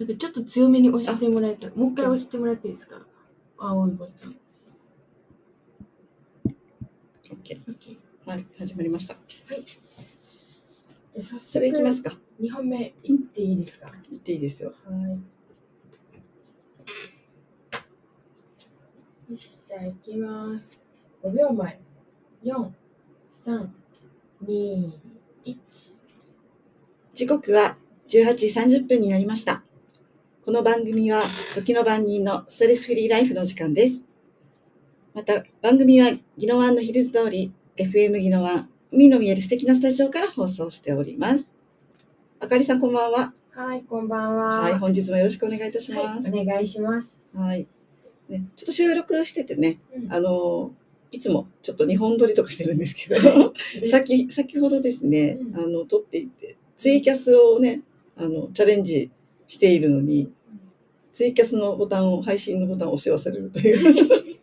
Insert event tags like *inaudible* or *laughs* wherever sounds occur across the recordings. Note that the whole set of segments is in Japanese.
なんかちょっと強めに押してもらえたら、もう一回押してもらっていいですか？青いボタン。OK。OK。はい、始まりました。はい。じゃあ早速、それいきますか。2本目いっていいですか？言っていいですよ。はい。よし、じゃあ行きます。5秒前。4、3、2、1。時刻は18時30分になりました。この番組は時の番人のストレスフリーライフの時間です。また番組は宜野湾のヒルズ通り FM 宜野湾海の見える素敵なスタジオから放送しております。あかりさんこんばんは。はい、こんばんは。はい、本日もよろしくお願いいたします。はい、お願いします。はい。ね、ちょっと収録しててね、うんあの、いつもちょっと日本撮りとかしてるんですけど、*laughs* 先、先ほどですね、うんあの、撮っていて、ツイキャスをね、あの、チャレンジしているのに、ツイキャスのボタンを、配信のボタンを押し忘れるという。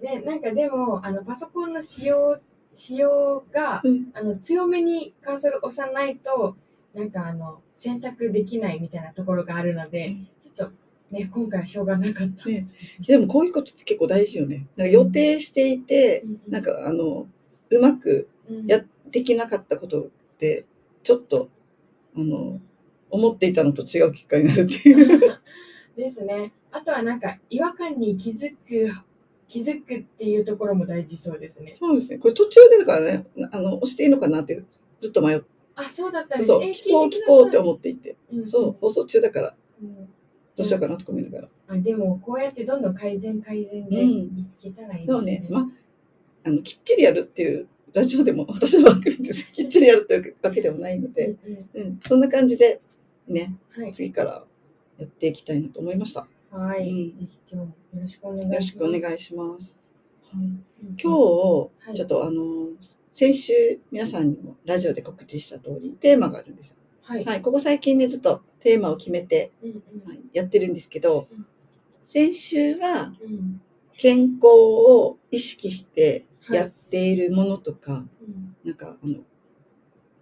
*laughs* ね、なんかでも、あの、パソコンの仕様、仕様が、うんあの、強めにカーソル押さないと、なんかあの、選択できないみたいなところがあるので、ちょっと、ね、今回はしょうがなかった。ねでもこういうことって結構大事よね。なんか予定していて、うんなん、かあの、うまくうんやできなかったことって、ちょっと、あの、思っていたのと違う結果になるっていう。*laughs* ですね。あとはなんか、違和感に気づく、気づくっていうところも大事そうですね。そうですね。これ途中でだからね、あの、押していいのかなってずっと迷って、あ、そうだったんそうです。そう、聞こう聞こうって思っていて、うん。そう、放送中だから、うん。どうしようかなとか思いながら。あでも、こうやってどんどん改善改善でうん。いけたらいいですね。そうね、まあ、あの、きっちりやるっていう、ラジオでも、私の番組です。きっちりやるっていうわけでもないのうんで、うん。うん、そんな感じで、ね、はい。次からやっていきたいなと思いました。はい。うんぜひ今日もよろしくお願いします。よろしくお願いします。はい、うん今日、はいちょっとあの、先週皆さんにもラジオで告知した通り、テーマがあるんですよ。はい。はい、ここ最近ね、ずっとテーマを決めて、うんうんはい、やってるんですけどうん、先週はうん健康を意識してはいやっているものとか、うんなんかあの、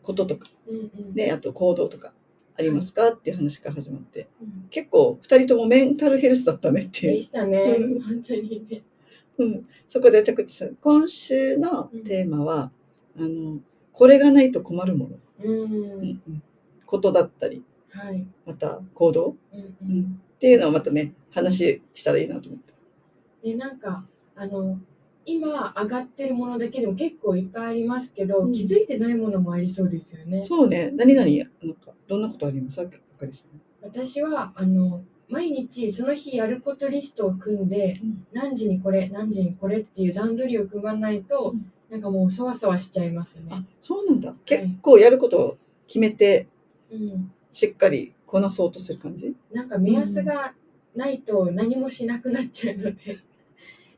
こととか、うんうんね、あと行動とかありますか？っていう話から始まって、うん。結構二人ともメンタルヘルスだったねっていう。でしたね。うん。本当にね。うん、そこで着地した。今週のテーマは、あの、これがないと困るもの、うん。うんうん。ことだったり、はい。また行動。うんううん。んっていうのをまたね、話したらいいなと思って。で、なんか、あの、今上がってるものだけでも結構いっぱいありますけど、うん気づいてないものもありそうですよね。そうね、何々、なんか、どんなことあります？あかりさん。私は、あの、毎日その日やることリストを組んで、何時にこれ、何時にこれっていう段取りを組まないと、うんなんかもうそわそわしちゃいますね。あ、そうなんだ。結構やることを決めて、うん。しっかりこなそうとする感じ？なんか目安がないと何もしなくなっちゃうので。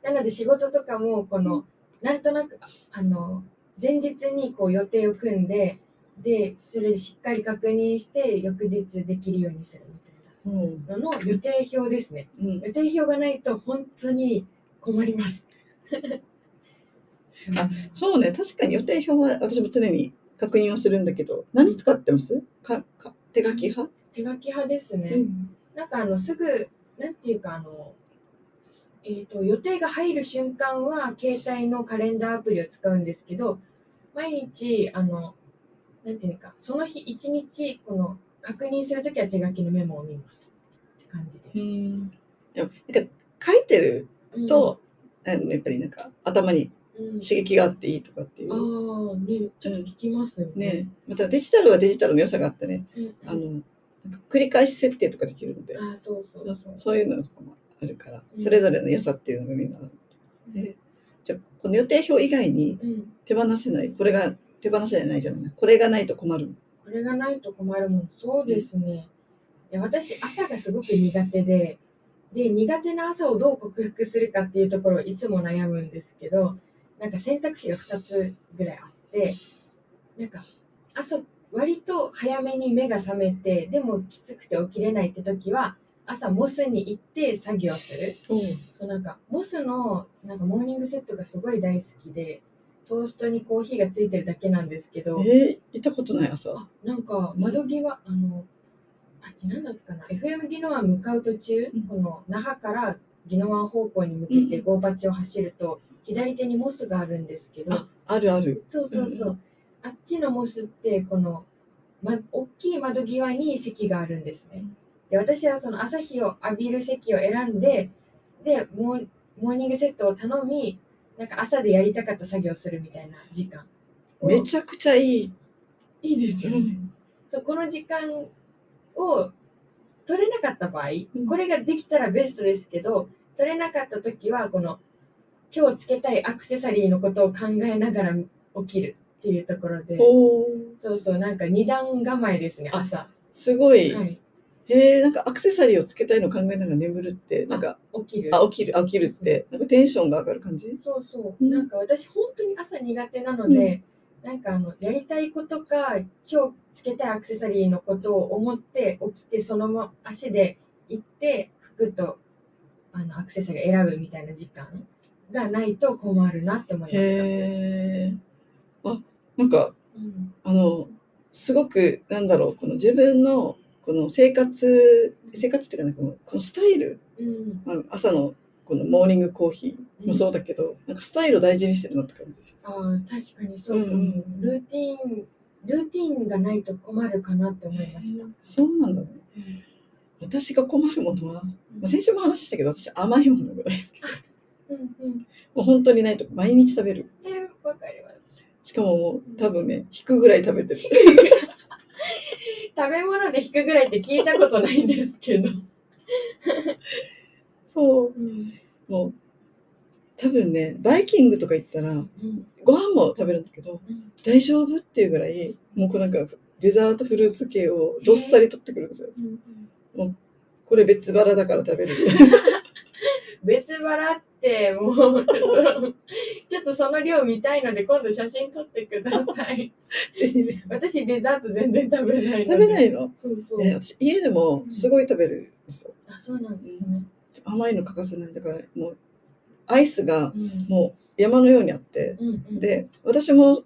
なので仕事とかも、この、なんとなく、あの、前日にこう予定を組んで、で、それでしっかり確認して、翌日できるようにするみたいうん。なのの予定表ですね。うん。予定表がないと本当に困ります。*laughs* あそうね、確かに予定表は私も常に確認はするんだけど、何使ってます？かか手書き派、手書き派ですね。うんなんかあの、すぐ、なんていうかあの、えっ、と、予定が入る瞬間は、携帯のカレンダーアプリを使うんですけど、毎日、あの、なんていうか、その日一日、この、確認するときは手書きのメモを見ます。って感じです。ん。でもなんか書いてると、あのやっぱりなんか頭にうん、うん刺激があっていいとかっていう。ああ、ね、ちょっと聞きますよね。ね、またデジタルはデジタルの良さがあってね、うんうんあの、繰り返し設定とかできるので、ああ、そうそそううそ。そううそういうのとかもあるから、うんそれぞれの良さっていうのがみんなある。でじゃあ、この予定表以外にうん。手放せない、これが手放せないじゃないな、これがないと困る。これがないと困るもの。そうですね。いや私、朝がすごく苦手で、で、苦手な朝をどう克服するかっていうところをいつも悩むんですけど、なんか選択肢が2つぐらいあって、なんか朝、割と早めに目が覚めて、でもきつくて起きれないって時は、朝モスに行って作業する。そうなんか、モスのなんかモーニングセットがすごい大好きで、トーストにコーヒーがついてるだけなんですけど、えー、行ったことない朝。あなんか窓際、あのあっちなんだったかな？FM 宜野湾向かう途中、うんこの那覇から宜野湾方向に向けてうんゴーバチを走ると、左手にモスがあるんですけどあ、あるある。そうそうそう、うんあっちのモスってこの、ま、大きい窓際に席があるんですねで私はその朝日を浴びる席を選んででモーモーニングセットを頼みなんか朝でやりたかった作業をするみたいな時間。をめちゃくちゃいい。いいですよね、うん。そうこの時間を取れなかった場合、うん。これができたらベストですけど取れなかった時はこの今日つけたいアクセサリーのことを考えながら起きるっていうところで。そうそうなんか二段構えですねあ朝、すごい。はい、へえ、なんかアクセサリーをつけたいの考えながら眠るって、なんか、起きる。あ、起きる、あ起きるって、なんかテンションが上がる感じ？そうそう、うん。なんか私本当に朝苦手なので、なんかあのやりたいことか今日つけたいアクセサリーのことを思って起きてそのまま足で行って服とあのアクセサリーを選ぶみたいな時間がないと困るなって思いました。へえ。あ、なんか、うん。あの、すごく、なんだろう、この自分の、この生活、生活っていうかなんかこのスタイル、うんまあ朝のこのモーニングコーヒーもそうだけど、なんかスタイルを大事にしてるなって感じ。ああ確かにそうかも、うんルーティンルーティンがないと困るかなって思いました。そうなんだね。私が困るものは、まあ、先週も話したけど、私甘いものが大好き。うんうん、もう本当にないと毎日食べる。えーわかります。しかももう多分ね、引くぐらい食べてる。*laughs* 食べ物で引くぐらいって聞いたことないんですけど。*laughs* そう。うんもう、多分ね、バイキングとか行ったら、うんご飯も食べるんだけど、うん大丈夫っていうぐらい、もうこうなんかデザートフルーツ系をどっさり取ってくるんですよ。うんこれ別腹だから食べる。*laughs* 別腹ってもうちょっと *laughs* ちょっとその量見たいので今度写真撮ってください。私デザート全然食べない食べないの、そうそう、ね、私家でもすごい食べるんですよ。あそうなんですね、甘いの欠かせない。だからもう、アイスがうん。もう山のようにあって、うんうん、で、私も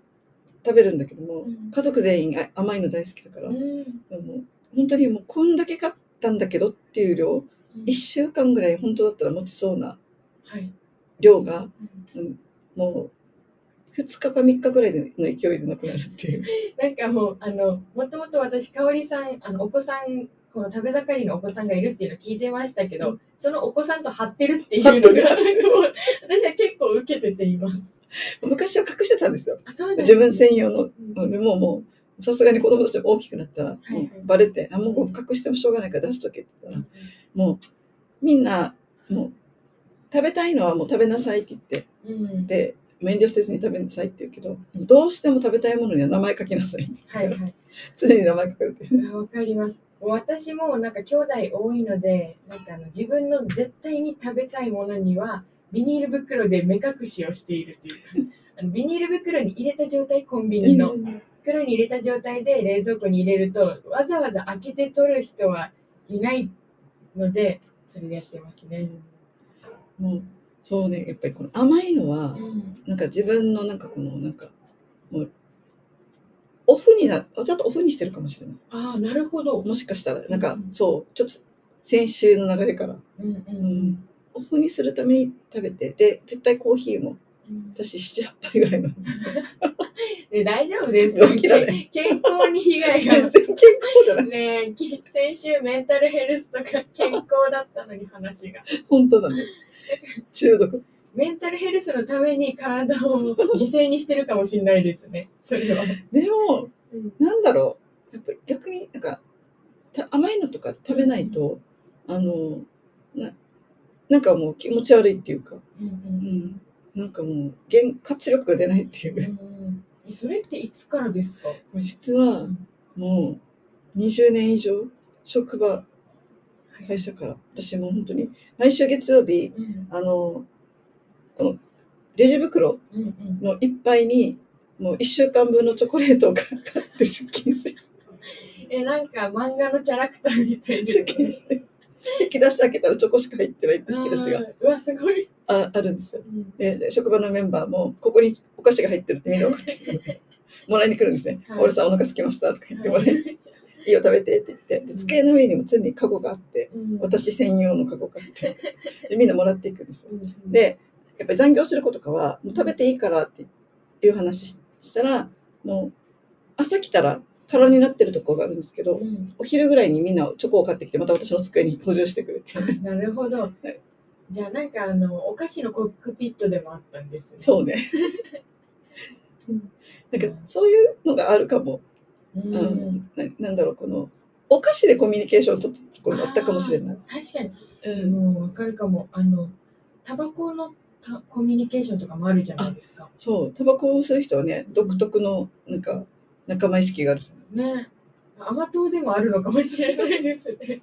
食べるんだけども、うん。家族全員あ甘いの大好きだから、うん。でも本当にもうこんだけ買ったんだけどっていう量、うん1週間ぐらい本当だったら持ちそうなはい、量が、もう2日か3日ぐらいの勢いでなくなるっていう。*laughs* なんかもうあのもともと私香織さんあのお子さんこの食べ盛りのお子さんがいるっていうのを聞いてましたけど、そのお子さんと張ってるっていうのが *laughs* 私は結構受けてて今昔は隠してたんですよ。自分専用の。うんでもうもう、さすがに子供たちが大きくなったら、もうバレて、あ、もう隠してもしょうがないから出しとけって言ったら、もうみんな、もう食べたいのはもう食べなさいって言って、うん。で、遠慮せずに食べなさいって言うけど、どうしても食べたいものには名前書きなさいって。はいはい。常に名前書かれてわかります。私もなんか兄弟多いので、なんかあの自分の絶対に食べたいものにはビニール袋で目隠しをしているというか、あのビニール袋に入れた状態、コンビニの。うん袋に入れた状態で冷蔵庫に入れると、わざわざ開けて取る人はいないので、それでやってますね。もう、そうね、やっぱりこの甘いのは、うんなんか自分のなんかこの、なんか、もう、オフにな、わざとオフにしてるかもしれない。ああ、なるほど。もしかしたら、なんかうん、そう、ちょっと先週の流れから、うんうんオフにするために食べて、で、絶対コーヒーも、うん私7、8杯ぐらいの。で大丈夫ですか病気だね健康に被害が全然健康じゃない。ねえ、き先週メンタルヘルスとか健康だったのに話が。本当だね。中毒。メンタルヘルスのために体を犠牲にしてるかもしれないですね。それは。でも、うんなんだろう。やっぱり逆になんか、た甘いのとか食べないと、あの、な、なんかもう気持ち悪いっていうか、うんうん、なんかもう、原活力が出ないっていう。うんうんえそれっていつからですか？実は、もう、20年以上、職場、はい会社から、私も本当に、毎週月曜日、うんあの、この、レジ袋のいっぱいに、もう1週間分のチョコレートを *laughs* 買って出勤する。*laughs* え、なんか漫画のキャラクターみたいです出ね。勤して。引き出し開けたらチョコしか入ってないって引き出しがうわ、すごい。ああるんですよ。うんでで職場のメンバーも、ここにお菓子が入ってるってみんな分かってもらいに来るんですね。はいカオルさんお腹空きましたとか言ってもらいに。いいよ食べてって言ってで机の上にも常にカゴがあってうん、私専用のカゴがあって *laughs* でみんなもらっていくんですよ。でやっぱり残業する子とかはもう食べていいからっていう話ししたらもう朝来たら空になってるところがあるんですけどうん、お昼ぐらいにみんなチョコを買ってきてまた私の机に補充してくれて。あなるほど。じゃあなんかあのお菓子のコックピットでもあったんですね。そうねなんかそういうのがあるかも、う。うんんななんだろうこのお菓子でコミュニケーションを取ったところもあったかもしれない。確かに。うん、もうわかるかも。あのタバコのたコミュニケーションとかもあるじゃないですか。そうタバコを吸う人はね独特のなんか仲間意識があるじゃないね。甘党でもあるのかもしれないですね。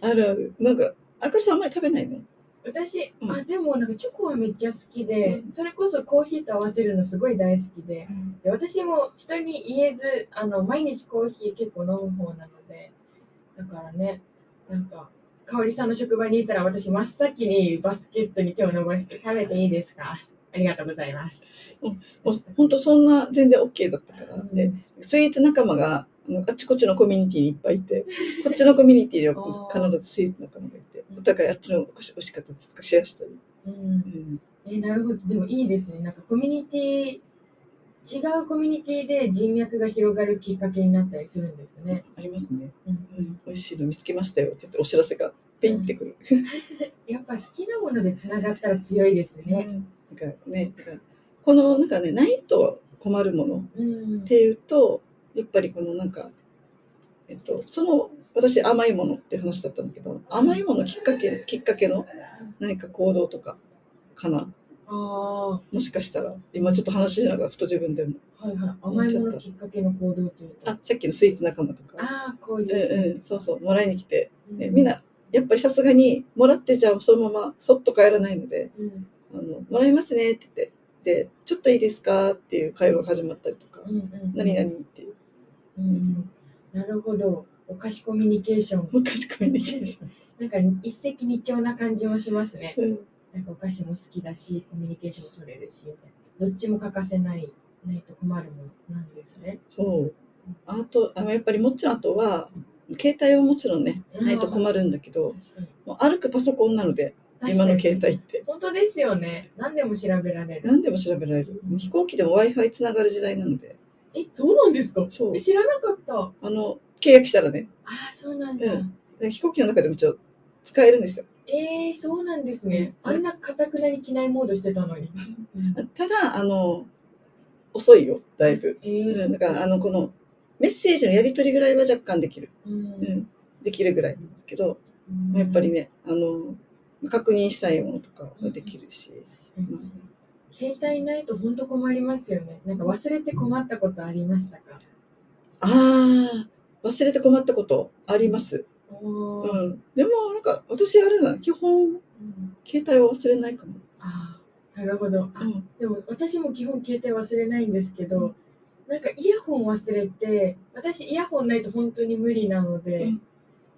あるあるなんかあかりさんあんまり食べないの？私、うん。あでもなんかチョコはめっちゃ好きで、うん。それこそコーヒーと合わせるのすごい大好きで。で私も人に言えずあの毎日コーヒー結構飲む方なのでだからねなんか香織さんの職場にいたら私真っ先にバスケットに手を伸ばして食べていいですか？ありがとうございます。もう本当そんな全然 OK だったから、うん。でスイーツ仲間があっちこっちのコミュニティにいっぱいいて *laughs* こっちのコミュニティには必ずスイーツ仲間がいてお互いあっちのおしかったですかシェアしたり、うん。うん、えなるほど。でもいいですね。なんかコミュニティ違うコミュニティで人脈が広がるきっかけになったりするんですね。ありますね、うん。うん、美味しいの見つけましたよって言ってお知らせがペンってくる、*laughs* やっぱ好きなものでつながったら強いですね。なんかねだからこのなんかねないと困るものうん。っていうとやっぱりこのなんかえっとその私甘いものって話だったんだけど甘いものきっかけきっかけの何か行動とかかな？あもしかしたら。今ちょっと話しながらふと自分でも。あ、はいはい。甘いものきっかけの行動というと。あさっきのスイーツ仲間とか。ああ、こういううんやうん。そうそう。もらいに来て、つ。ね、みんなやっぱりさすがにもらってじゃあそのままそっと帰らないのでうん。あのもらいますねって言ってでちょっといいですかっていう会話が始まったりとか、うんうん。何々っていううん。なるほど。お菓子コミュニケーション。昔コミュニケーションなんか一石二鳥な感じもしますね。うんなんかお菓子も好きだし、コミュニケーションも取れるし、どっちも欠かせない、ないと困るものなんですね。そう。あと、あのやっぱりもちろんあとは、携帯はもちろんね、うんないと困るんだけど。もう歩くパソコンなので、今の携帯って。本当ですよね。何でも調べられる。何でも調べられる。飛行機でも Wi-Fi つながる時代なので、え、そうなんですか？そうえ。知らなかった。ああの、契約したらね、あ、そうなんだ。うんで飛行機の中でもちょっと使えるんですよ。えー、そうなんですね。うんあんなかたくなに機内モードしてたのに。ただ、あの、遅いよ、だいぶ。えー、うん、だから、あの、この、メッセージのやり取りぐらいは若干できる。うんうん。できるぐらいなんですけど、うんやっぱりね、あの、確認したいものとかはできるし、確かにまあね携帯ないと本当困りますよね。なんか忘れて困ったことありましたか？ああ、忘れて困ったことあります。うん。でも、なんか、私あれだな、基本、うん携帯を忘れないかも。ああ、なるほど。あうん。でも私も基本携帯忘れないんですけど、なんかイヤホン忘れて、私イヤホンないと本当に無理なので、うん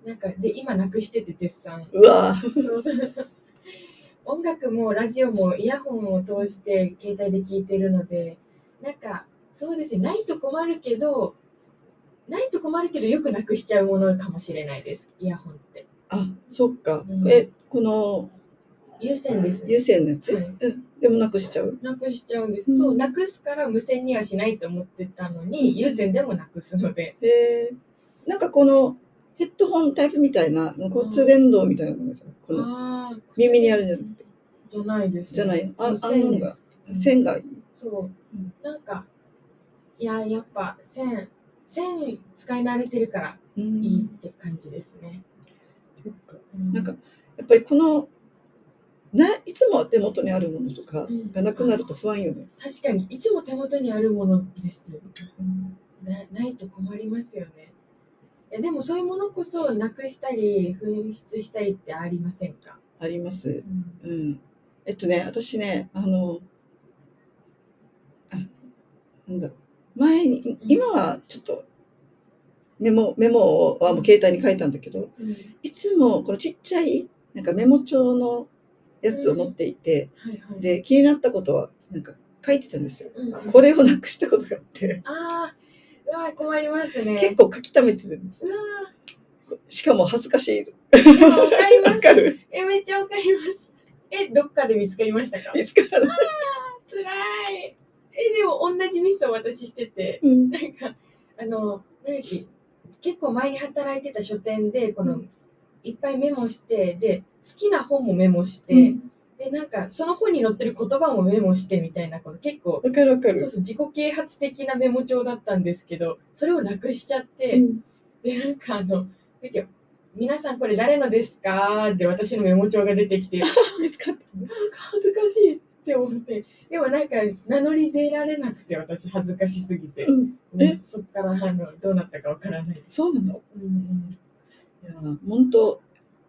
なんか、で、今なくしてて絶賛。うわーそうそう。音楽もラジオもイヤホンを通して携帯で聞いてるので、なんか、そうですね、ないと困るけど、ないと困るけどよくなくしちゃうものかもしれないです、イヤホンって。あ、そっか。うんえ、この有線ですね有。線のやつ、はいうん。でもなくしちゃう？なくしちゃうんです。うんそう、なくすから無線にはしないと思ってたのに、有線でもなくすので。えー、なんかこのヘッドホンタイプみたいな、骨伝導みたいなものじゃん。この耳にあるんじゃなくて。じゃないです、ね。じゃないあ無あんなのが線がいい。そう、うんなんか、いや、やっぱ線、線使い慣れてるからうんいいって感じですね。そっかうなんか、やっぱりこの、ないつも手元にあるものとかうんがなくなると不安よね。確かに、いつも手元にあるものです。なないと困りますよね。いやでもそういうものこそなくしたり紛失したりってありませんか、あります。うんうん。えっとね、私ね、あの、あ、なんだ。前に、今はちょっと、メモ、メモはもう携帯に書いたんだけど、うんいつもこのちっちゃい、なんかメモ帳のやつを持っていて、はいはい、で、気になったことは、なんか書いてたんですよ。うんうんこれをなくしたことがあって、ああ、ううわー困りますね。結構書き溜めてるんです。しかも恥ずかしい。わかります。わかるえ、めっちゃわかります。え、どっかで見つかりましたか？見つからない。つらい。え、でも同じミスを私してて、うんなんか、あの、何だっけ、結構前に働いてた書店で、この、いっぱいメモして、で、好きな本もメモして、で、なんか、その本に載ってる言葉もメモしてみたいな、この結構、わかるわかる。そうそう、自己啓発的なメモ帳だったんですけど、それをなくしちゃって、うん。で、なんかあの、皆さんこれ誰のですか？って私のメモ帳が出てきて、なんか見つかった。恥ずかしいって思って、でもなんか名乗り出られなくて、私恥ずかしすぎて、うん。え？そっからあのどうなったかわからない。そうなの？うんうんいや本当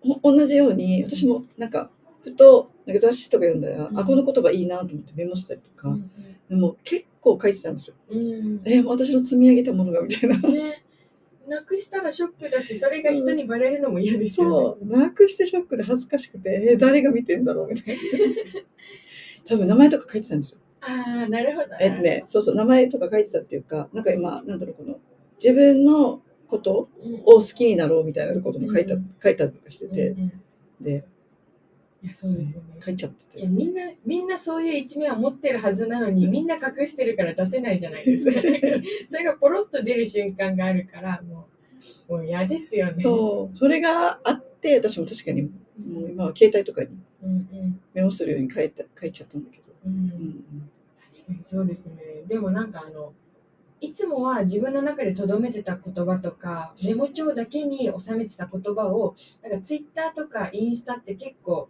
ほ同じように私もなんかふとなんか雑誌とか読んだら、うんあこの言葉いいなと思ってメモしたりとか、うんでも結構書いてたんですよ。うんうんえーもう私の積み上げたものがみたいな。ね、なくしたらショックだし、それが人にバレるのも嫌ですよね。そう、なくしてショックで恥ずかしくて、えー誰が見てんだろうみたいな。*laughs* 多分名前とか書いてたんですよ。ああ、なるほど。えっとね、そうそう、名前とか書いてたっていうか、なんか今、なんだろう、この、自分のことうん、を好きになろうみたいなことも書いた、うん書いたりとかしてて、で、いや、そうですよね。書いちゃってて。いやみんな、みんなそういう一面を持ってるはずなのに、みんな隠してるから出せないじゃないですか。*laughs* それがポロッと出る瞬間があるから、もう、もう嫌ですよね。そう、それがあって、私も確かに、うん。もう今は携帯とかに。メモするように書いた書いちゃったんだけど。うんうん確かにそうですね。でもなんかあの、いつもは自分の中で留めてた言葉とか、メモ帳だけに収めてた言葉を、なんかツイッターとかインスタって結構、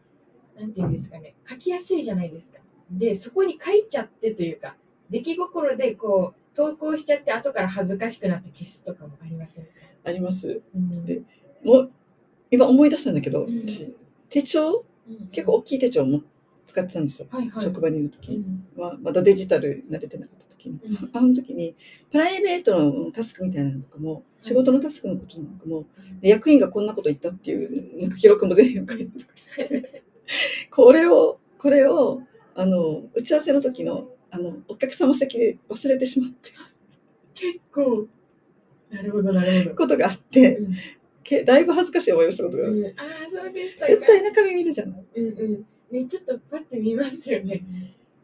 なんていうんですかね、書きやすいじゃないですか。で、そこに書いちゃってというか、出来心でこう、投稿しちゃって後から恥ずかしくなって消すとかもありませんか、あります。うんでもう、今思い出したんだけど、うん私、手帳？うん結構大きい手帳も使ってたんですよ。はいはい。職場にいる時に、うんまだデジタルに慣れてなかった時に。うんあの時に、プライベートのタスクみたいなのとかも、仕事のタスクのことなんかも、役員がこんなこと言ったっていうなんか記録も全部書いてとかして、*laughs* *laughs* これを、これを、あの、打ち合わせの時の、あの、お客様席で忘れてしまって結構、なるほどなるほど。ことがあって、うんけだいぶ恥ずかしい思いをしたことがある。うん、ああ、そうでしたか。絶対中身見るじゃん。うんうん。ね、ちょっとパッて見ますよね。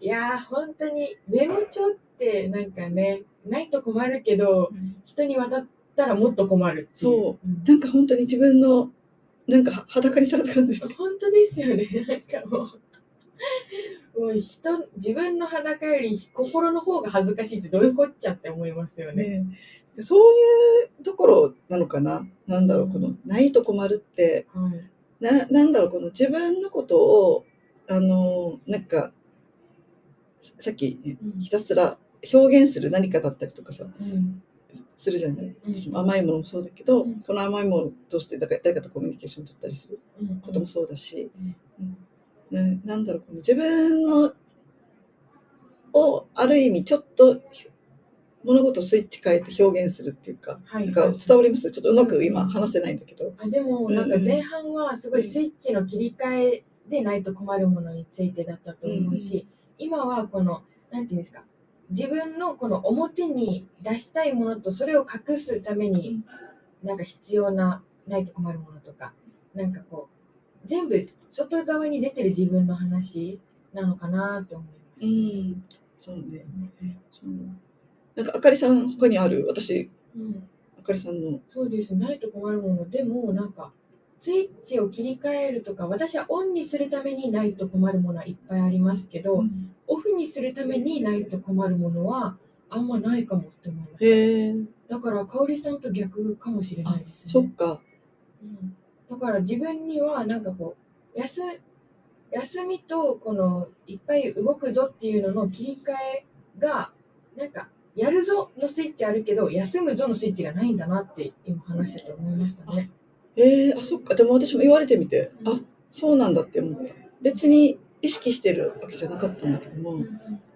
いやー、本当にメモ帳ってなんかね、ないと困るけど、人に渡ったらもっと困るっていう。そううんなんか本当に自分の、なんか裸にされた感じ。本当ですよね。*laughs* なんかもう、もう人、自分の裸より心の方が恥ずかしいってどういうこっちゃって思いますよね。ね、そういうところなのかな。なんだろう、この、ないと困るって、はい。ななんだろう、この自分のことを、あの、なんか、ささっき、ねうんひたすら表現する何かだったりとかさ、うん。するじゃない。うん甘いものもそうだけど、うんこの甘いものとして誰かとコミュニケーション取ったりするうん。こともそうだし、うんうんねなんだろう、この自分の、をある意味ちょっと物事をスイッチ変えて表現するっていうか、はい。なんか伝わります？ちょっとうまく今話せないんだけど。あでも、なんか前半はすごいスイッチの切り替えでないと困るものについてだったと思うし、今はこの、なんていうんですか、自分のこの表に出したいものとそれを隠すために、なんか必要な、ないと困るものとか、なんかこう、全部外側に出てる自分の話なのかなと思いうん、そうね。ます。そうなんかあかりさん他にある？私うんあかりさんのそうです。ないと困るもの。でも、なんか、スイッチを切り替えるとか、私はオンにするためにないと困るものはいっぱいありますけど、オフにするためにないと困るものは、あんまないかもって思います。へえ。だから、香織さんと逆かもしれないですね。そっか。うん、だから、自分には、なんかこう、休、休みと、この、いっぱい動くぞっていうのの切り替えが、なんか、やるぞのスイッチあるけど、休むぞのスイッチがないんだなって今話してて思いましたね。えー、あそっか。でも私も言われてみて、うん。あそうなんだって思った。別に意識してるわけじゃなかったんだけども、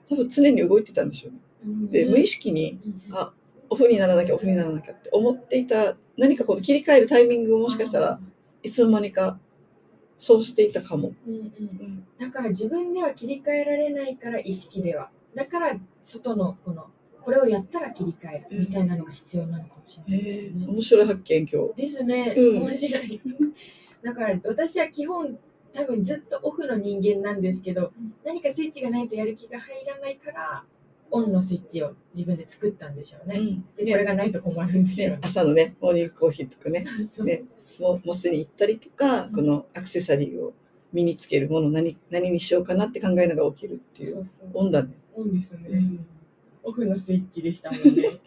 多分常に動いてたんでしょうね。うんで無意識にうんあオフにならなきゃオフにならなきゃって思っていた何かこの切り替えるタイミングをもしかしたら、いつの間にかそうしていたかも、うんうん。うん。だから自分では切り替えられないから意識では。だから外のこのこれをやったら切り替えるみたいなのが必要なのかもしれないですえね。ー面白い発見今日。ですね、うん。面白い。だから私は基本多分ずっとオフの人間なんですけど、何かスイッチがないとやる気が入らないから、オンのスイッチを自分で作ったんでしょうね。うんで、これがないと困るんでしょうね。ね朝のねモーニングコーヒーとかねねモモスに行ったりとかこのアクセサリーを身につけるもの何何にしようかなって考えながら起きるっていうオンだね。オンですね、うんオフのスイッチでしたもんね。*laughs*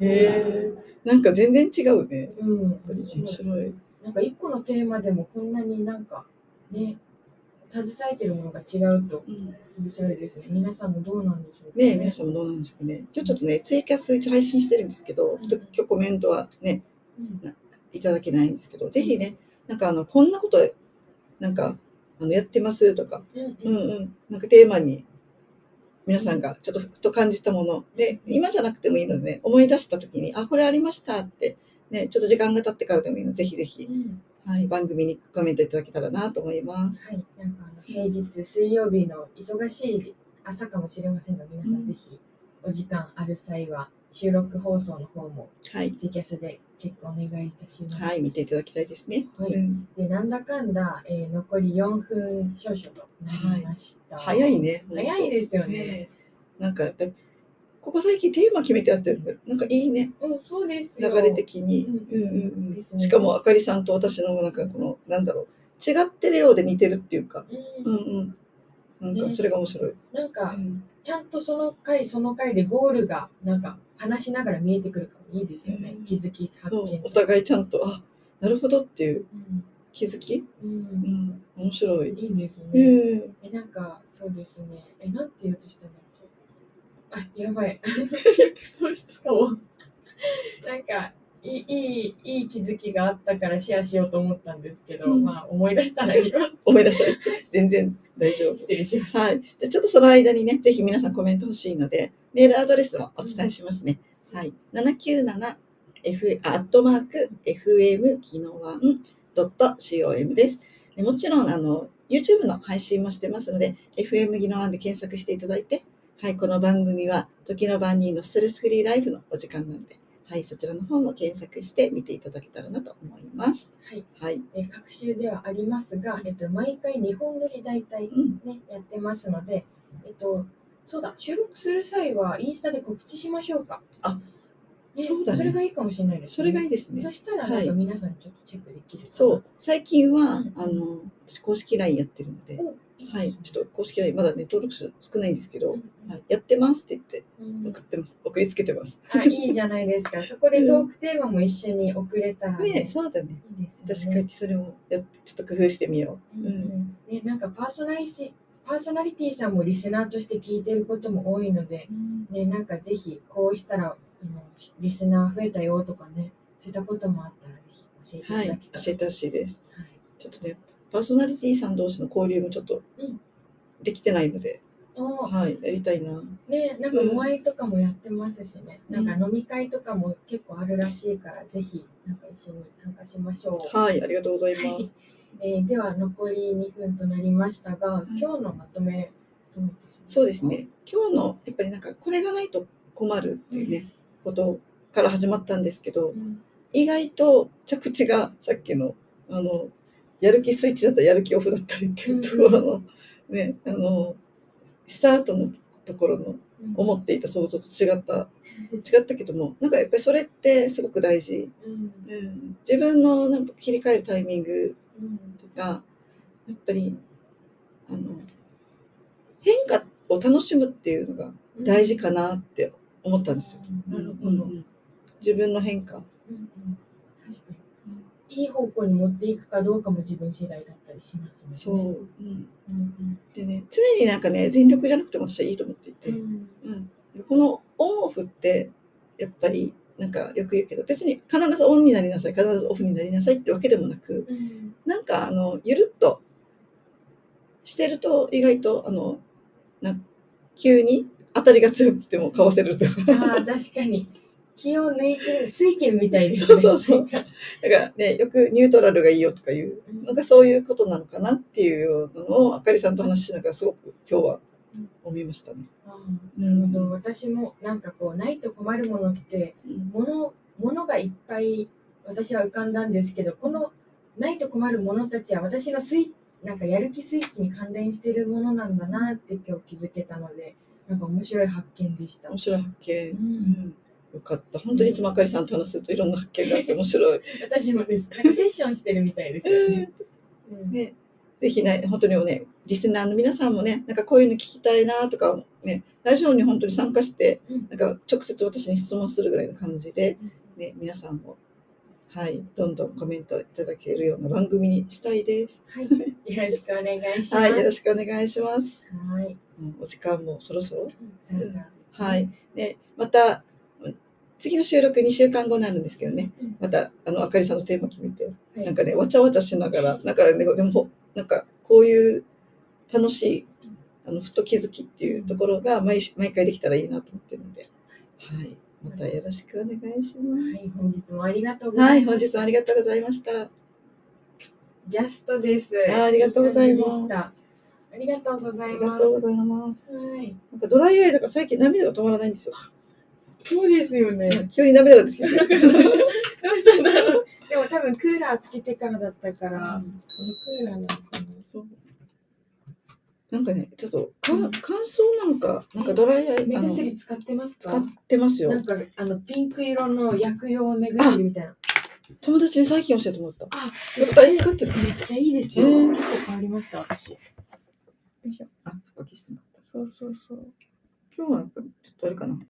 へえなんか全然違うね。やっうん。ぱり面白い。なんか一個のテーマでもこんなになんかね、携えてるものが違うとうん。面白いですね。皆さんもどうなんでしょうかね。皆さんもどうなんでしょうかね。今日ちょっとね、ツイキャス配信してるんですけど、うん。ちょっと今日コメントはね、うん。いただけないんですけど、ぜひね、なんかあの、こんなこと、なんか、あの、やってますとか、うんううんんうん、なんかテーマに、皆さんがちょっとふと感じたもの。で、今じゃなくてもいいのでね、思い出した時に、あ、これありましたって、ね、ちょっと時間が経ってからでもいいので、ぜひぜひ、うんはい、番組にコメントいただけたらなと思います。はい、なんかあの平日水曜日の忙しい朝かもしれませんが、皆さうんんぜひお時間ある際は収録放送の方もはい、ツイキャスでチェックお願いいたします。はい、見ていただきたいですね。はいうん、で、なんだかんだ、えー残り4分少々となりました。早いね。早いですよね。ねえなんかやっぱりここ最近テーマ決めてやってるのがなんかいいね。うん、そうですよ。流れ的に、うん。うんうんしかもあかりさんと私のなんかこのなんだろう。違ってるようで似てるっていうか、う、うんんうん、なんかそれが面白い、なんかう、ん。ちゃんとその回その回でゴールがなんか話しながら見えてくるからいいですよね。うん。気づき発そう。見。お互いちゃんとあなるほどっていううん。気づき、うん。うん、面白い、いいですね。うん、え、なんか、そうですね。え、なんて言おうとしたんだっけ？あ、やばい。*laughs* そうしたかも。なんか、いい、いい、いい気づきがあったからシェアしようと思ったんですけど、うんまあ、思い出したら言います。思い出したら全然大丈夫 *laughs* 失礼しました。はい。じゃあちょっとその間にね、ぜひ皆さんコメント欲しいので、メールアドレスをお伝えしますね。はい。797 F、あアットマーク、FM 技能ワン .com です。でもちろん、あの、YouTube の配信もしてますので、FM 技能ワンで検索していただいて、はい、この番組は、時の番人のストレスフリーライフのお時間なので、はい、そちらの方も検索して見ていただけたらなと思います。はい。はい。え、各週ではありますが、えっと、毎回2本撮り大体うん。ね、やってますので、えっと、そうだ、収録する際はインスタで告知しましょうか。あ、ねそうだねそれがいいかもしれないです、それがいいいですねそ。したら、なはいんか皆さんちょっとチェックできるかな。そう、最近は、うんあの、私公式 LINE やってるので、お。いいですねはい、ちょっと公式 LINE まだね、登録数少ないんですけど、うんはい、やってますって言ってうん送ってます。送りつけてます。あ、いいじゃないですか。*laughs* そこでトークテーマも一緒に送れたらね。ねそうだね。いいですよね。確かにそれもやちょっと工夫してみよう。うんね、なんかパーソナリシパーソナリティさんもリスナーとして聞いてることも多いので、ね、なんかぜひこうしたらあのリスナー増えたよとかね、そういったこともあったらぜひ教えていたはいだけた、ら。教えてほしいです。はいちょっとね、パーソナリティさん同士の交流もちょっとうんできてないので、あはい、やりたいな。ね、なんかモアイとかもやってますしね、うんなんか飲み会とかも結構あるらしいから、ぜひなんか一緒に参加しましょう。はい、ありがとうございます。えーでは残り2分となりましたが、い今日のまとめどういったしますか？そうです。ね。今日の、やっぱりなんか、これがないと困るっていうね、ことから始まったんですけどう、ん意外と着地がさっきのあのやる気スイッチだったらやる気オフだったりっていうところの、ねあのスタートのところのうん思っていた想像と違った違ったけどもなんかやっぱりそれってすごく大事、うん。うん、自分のなんか切り替えるタイミングうん。とかやっぱりあの変化を楽しむっていうのが大事かなって思ったんですよ。うん。うん。自分の変化。うん。うん。確かに。いい方向に持っていくかどうかも自分次第だったりしますね。そう、うん、うんでね常になんかね全力じゃなくても私はいいと思っていて、うん。うん。このオンオフってやっぱりなんかよく言うけど別に必ずオンになりなさい必ずオフになりなさいってわけでもなくうん。なんかあのゆるっとしてると意外とあのな急に当たりが強くてもかわせるとか。ああ、確かに。気を抜いて、水拳みたいですね。そうそうそうなんかだからねよくニュートラルがいいよとかいうのがそういうことなのかなっていうのをあかりさんと話しながらすごく今日は思いましたね。なるほどん私もなんかこうないと困るものってうん物物がいっぱい私は浮かんだんですけどこのないと困るものたちは私のスイなんかやる気スイッチに関連しているものなんだなって今日気づけたのでなんか面白い発見でした。面白い発見。ううんんよかった。本当にいつもあかりさんと話するといろんな発見があって面白い。私もです。セッションしてるみたいですよね。うんね、ぜひね、本当にね、リスナーの皆さんもね、なんかこういうの聞きたいなとか、ね、ラジオに本当に参加して、うんなんか直接私に質問するぐらいの感じで、ね、皆さんも、はい、どんどんコメントいただけるような番組にしたいです。はい、よろしくお願いします。はい、よろしくお願いします。はい。うんお時間もそろそろ。そろそろはい。ね、また、うん次の収録2週間後になるんですけどねうん、また、あの、あかりさんのテーマ決めて、はいなんかね、わちゃわちゃしながら、なんかね、でも、なんか、こういう楽しい、あの、ふと気づきっていうところが毎し毎回できたらいいなと思ってるので、はい。またよろしくお願いしまはい、本日もありがとうごす。はいい、ざます。本日もありがとうございました。ジャストです。あありがとうございましたありがとうござありいます。がとうございます。はい。なんかドライアイとか最近涙が止まらないんですよ。そうですよね。急に涙が出てきて。どうしたんだろう。でも多分クーラーつけてからだったから、このクーラーなのかな。そう。なんかね、ちょっとか乾燥なのか、なんかドライアイ目あの薬使ってますか？使ってますよなん。かあのピンク色の薬用目薬みたいな。友達に最近教えてもらった。あ、やっぱり使ってる。めっちゃいいですよ。うん結構変わりました、私。よいしょ。あ、そっか、消してもらった。そうそうそう。今日はやっぱちょっとあれかな。